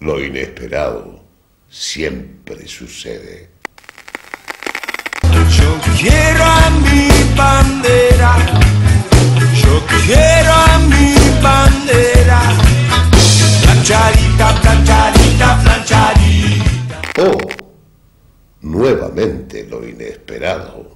Lo inesperado siempre sucede. Yo quiero a mi bandera, yo quiero a mi bandera, planchadita, planchadita, planchadita. Oh, nuevamente lo inesperado